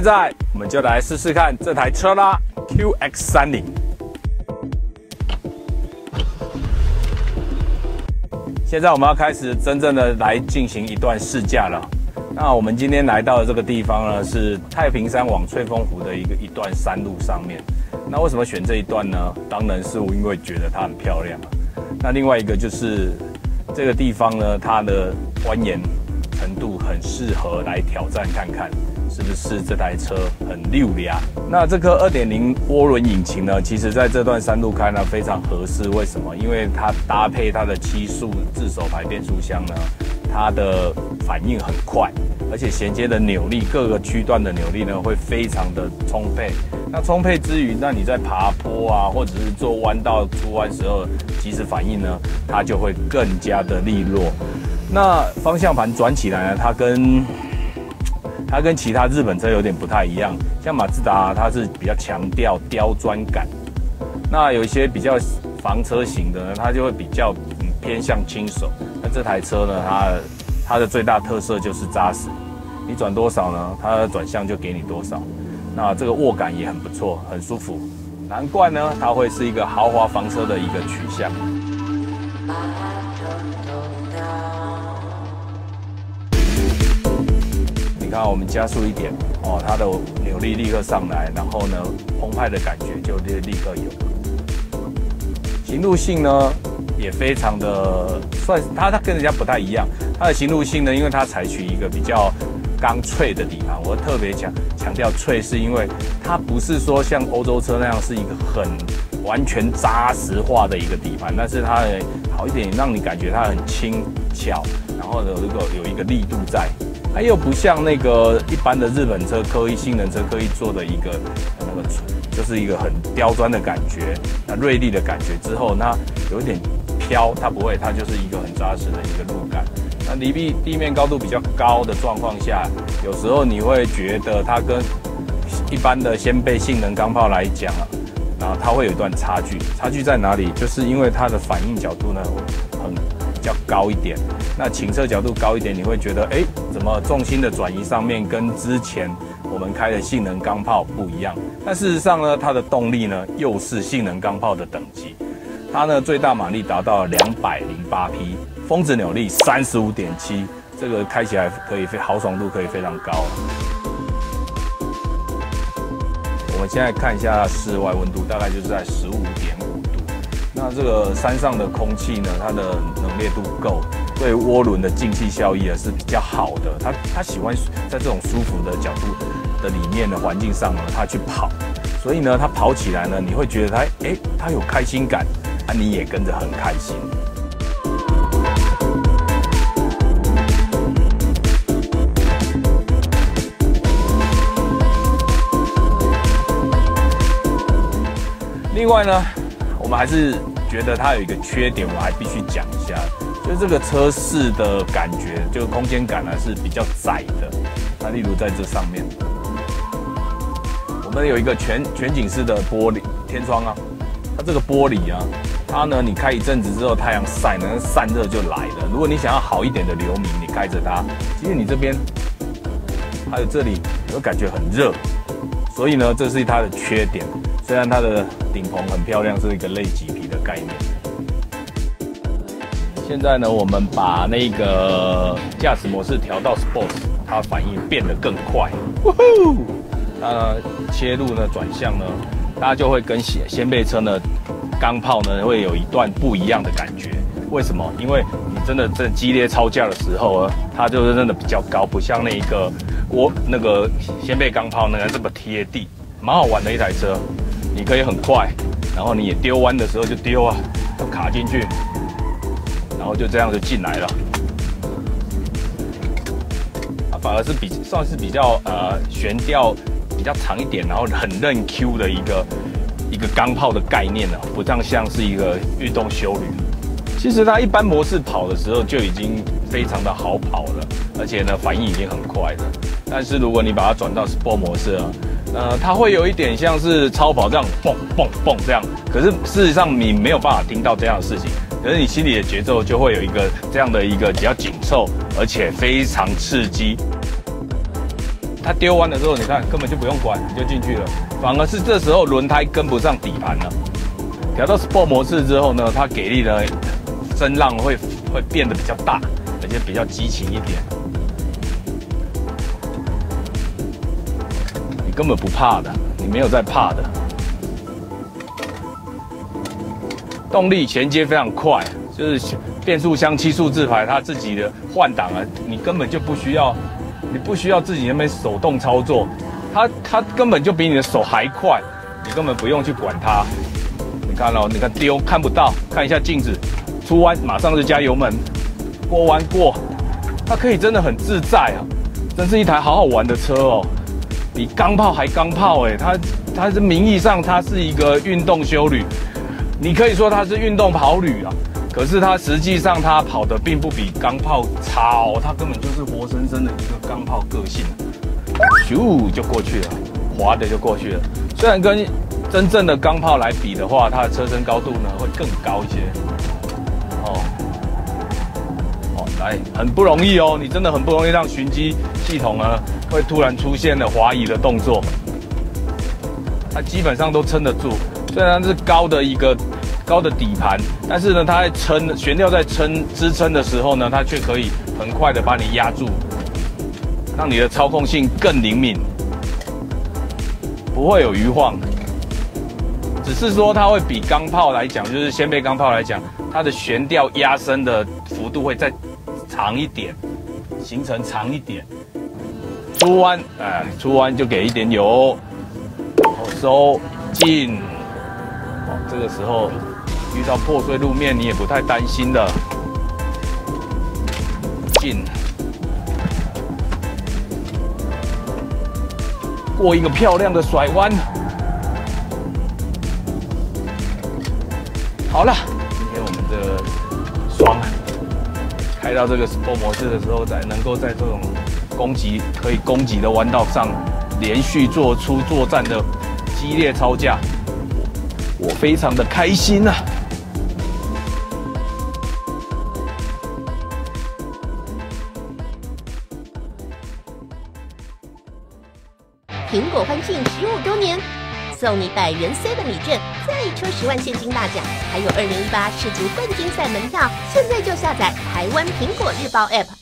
现在我们就来试试看这台车啦，QX 三零。现在我们要开始真正的来进行一段试驾了。那我们今天来到的这个地方呢，是太平山往翠峰湖的一个一段山路上面。那为什么选这一段呢？当然是因为觉得它很漂亮。那另外一个就是这个地方呢，它的蜿蜒程度很适合来挑战看看。是不是这台车很溜的呀？那这颗2.0涡轮引擎呢？其实在这段山路开呢非常合适。为什么？因为它搭配它的七速自手排变速箱呢，它的反应很快，而且衔接的扭力各个区段的扭力呢会非常的充沛。那充沛之余，那你在爬坡啊，或者是做弯道出弯时候，及时反应呢，它就会更加的利落。那方向盘转起来呢，它跟它跟其他日本车有点不太一样，像马自达它是比较强调刁钻感，那有一些比较房车型的呢，它就会比较偏向轻手。那这台车呢，它它的最大特色就是扎实，你转多少呢，它的转向就给你多少。那这个握感也很不错，很舒服，难怪呢，它会是一个豪华房车的一个取向。你看，我们加速一点哦，它的扭力立刻上来，然后呢，澎湃的感觉就立立刻有。行路性呢也非常的算，它它跟人家不太一样，它的行路性呢，因为它采取一个比较刚脆的底盘，我特别强强调脆，是因为它不是说像欧洲车那样是一个很完全扎实化的一个底盘，但是它好一点，让你感觉它很轻巧，然后呢，如果有一个力度在。它又不像那个一般的日本车刻意性能车刻意做的一个那个，就是一个很刁钻的感觉，那锐利的感觉之后，那有一点飘，它不会，它就是一个很扎实的一个路感。那离地地面高度比较高的状况下，有时候你会觉得它跟一般的掀背性能钢炮来讲啊，然后它会有一段差距。差距在哪里？就是因为它的反应角度呢很比较高一点。那倾侧角度高一点，你会觉得，哎，怎么重心的转移上面跟之前我们开的性能钢炮不一样？但事实上呢，它的动力呢又是性能钢炮的等级，它呢最大马力达到两百零八匹，峰值扭力三十五点七，这个开起来可以非豪爽度可以非常高。我们现在看一下室外温度，大概就是在十五点五度。那这个山上的空气呢，它的冷冽度够。对涡轮的进气效益啊是比较好的，它它喜欢在这种舒服的角度的里面的环境上呢，它去跑，所以呢，它跑起来呢，你会觉得它哎，它有开心感，啊，你也跟着很开心。另外呢，我们还是觉得它有一个缺点，我还必须讲一下。就是这个车室的感觉，就空间感呢是比较窄的。那例如在这上面，我们有一个全全景式的玻璃天窗啊，它这个玻璃啊，它呢你开一阵子之后，太阳晒呢散热就来了。如果你想要好一点的流明，你开着它，其实你这边还有这里，有感觉很热，所以呢这是它的缺点。虽然它的顶棚很漂亮，是一个类级概念。现在呢，我们把那个驾驶模式调到 Sports，它反应变得更快。呜呼！呃，切入呢，转向呢，大家就会跟先先辈车呢，钢炮呢，会有一段不一样的感觉。为什么？因为你真的在激烈超驾的时候呢，它就是真的比较高，不像那一个我那个先辈钢炮那个这么贴地，蛮好玩的一台车。你可以很快，然后你也丢弯的时候就丢啊，都卡进去。然后就这样就进来了，它反而是比算是比较呃悬吊比较长一点，然后很韧 Q 的一个一个钢炮的概念呢，不像像是一个运动修旅。其实它一般模式跑的时候就已经非常的好跑了，而且呢反应已经很快了。但是如果你把它转到 Sport 模式啊，呃，它会有一点像是超跑这样蹦蹦蹦这样，可是事实上你没有办法听到这样的事情。可是你心里的节奏就会有一个这样的一个比较紧凑，而且非常刺激。它丢完的时候，你看根本就不用管，你就进去了。反而是这时候轮胎跟不上底盘了。调到 Sport 模式之后呢，它给力的声浪会会变得比较大，而且比较激情一点。根本不怕的，你没有在怕的。动力衔接非常快，就是变速箱七速自排，它自己的换挡啊，你根本就不需要，你不需要自己那边手动操作，它它根本就比你的手还快，你根本不用去管它。你看喽，你看丢看不到，看一下镜子，出弯马上就加油门，过弯过，它可以真的很自在啊，真是一台好好玩的车哦，比钢炮还钢炮哎，它它是名义上它是一个运动修旅，你可以说它是运动跑旅啊，可是它实际上它跑的并不比钢炮差哦，它根本就是活生生的一个钢炮个性，咻就过去了，滑的就过去了，虽然跟。真正的钢炮来比的话，它的车身高度呢会更高一些。哦，哦，来，很不容易哦，你真的很不容易让寻迹系统呢会突然出现了滑移的动作。它基本上都撑得住，虽然是高的一个高的底盘，但是呢，它在撑悬吊在撑支撑的时候呢，它却可以很快的把你压住，让你的操控性更灵敏，不会有余晃。只是说它会比钢炮来讲，就是先背钢炮来讲，它的悬吊压升的幅度会再长一点，行程长一点。出弯，哎，出弯就给一点油，后收进。哦，这个时候遇到破碎路面，你也不太担心的。进，过一个漂亮的甩弯。好了，今天我们的双开到这个 Sport 模式的时候，才能够在这种攻击可以攻击的弯道上连续做出作战的激烈超架，我非常的开心呐！苹果欢庆十五周年。送你百元 C 的礼券，再抽十万现金大奖，还有二零一八世足冠军赛门票。现在就下载台湾苹果日报 App。